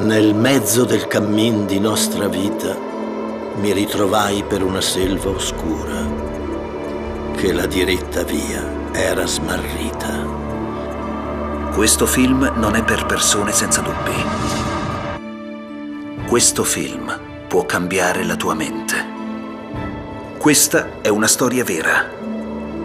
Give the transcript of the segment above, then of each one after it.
Nel mezzo del cammin di nostra vita mi ritrovai per una selva oscura, che la diretta via era smarrita. Questo film non è per persone senza dubbi. Questo film può cambiare la tua mente. Questa è una storia vera.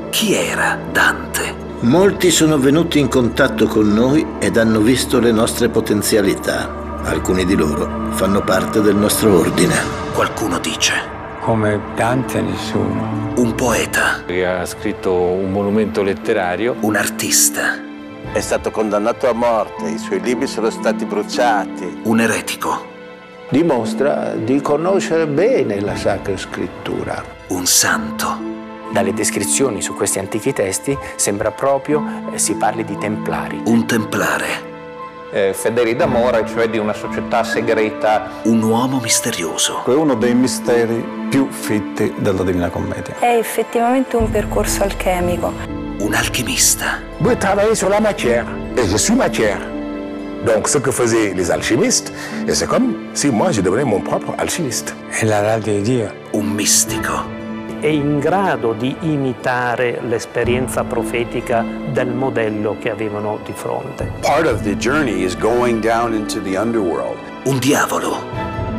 Chi era Dante? Molti sono venuti in contatto con noi ed hanno visto le nostre potenzialità. Alcuni di loro fanno parte del nostro ordine. Qualcuno dice. Come Dante nessuno. Un poeta. Che ha scritto un monumento letterario. Un artista. È stato condannato a morte, i suoi libri sono stati bruciati. Un eretico. Dimostra di conoscere bene la Sacra Scrittura. Un santo. Dalle descrizioni su questi antichi testi sembra proprio eh, si parli di templari. Un templare eh, fedeli d'amore, cioè di una società segreta. Un uomo misterioso. È uno dei misteri più fitti della Divina Commedia. È effettivamente un percorso alchemico. Un alchimista. Voi travaillez sur la matière et je suis matière. Donc ce que faisaient les alchimistes, et c'est comme si moi je devenais mon propre alchimiste. È la radio di Dio. Un mistico è in grado di imitare l'esperienza profetica del modello che avevano di fronte. Part of the journey is going down into the underworld. Un diavolo.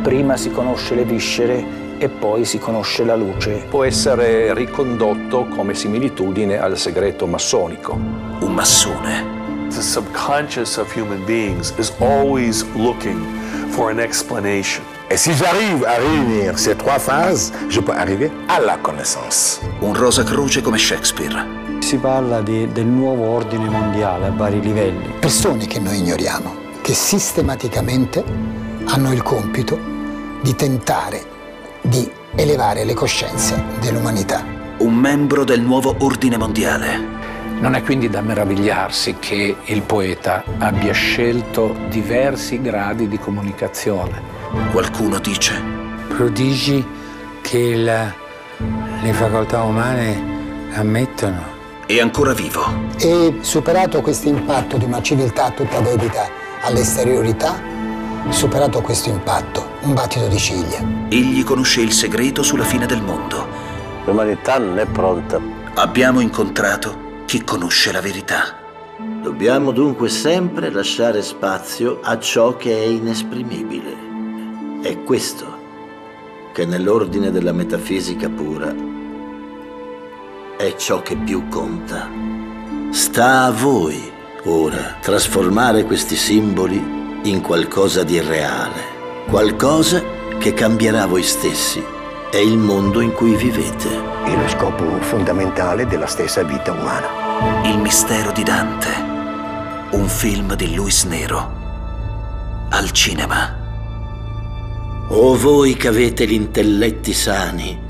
Prima si conosce le viscere e poi si conosce la luce. Può essere ricondotto come similitudine al segreto massonico. Un massone. The subconscious of human beings is always looking for an explanation. Et si j'arrive à réunir ces trois phases, je peux arriver à la connaissance. Un Rosa Croce come Shakespeare. Si parla di, del nuovo ordine mondiale a vari livelli. Persone che noi ignoriamo, che sistematicamente hanno il compito di tentare di elevare le coscienze dell'umanità. Un membro del nuovo ordine mondiale. Non è quindi da meravigliarsi che il poeta abbia scelto diversi gradi di comunicazione Qualcuno dice. Prodigi che la, le facoltà umane ammettono. È ancora vivo. E superato questo impatto di una civiltà tutta dedita all'esteriorità, superato questo impatto, un battito di ciglia. Egli conosce il segreto sulla fine del mondo. L'umanità non è pronta. Abbiamo incontrato chi conosce la verità. Dobbiamo dunque sempre lasciare spazio a ciò che è inesprimibile. È questo che nell'ordine della metafisica pura è ciò che più conta. Sta a voi ora trasformare questi simboli in qualcosa di reale, qualcosa che cambierà voi stessi e il mondo in cui vivete. È lo scopo fondamentale della stessa vita umana. Il mistero di Dante, un film di Luis Nero, al cinema. O voi che avete gli intelletti sani,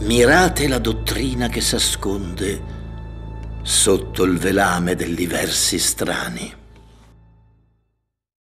mirate la dottrina che s'asconde sotto il velame degli versi strani.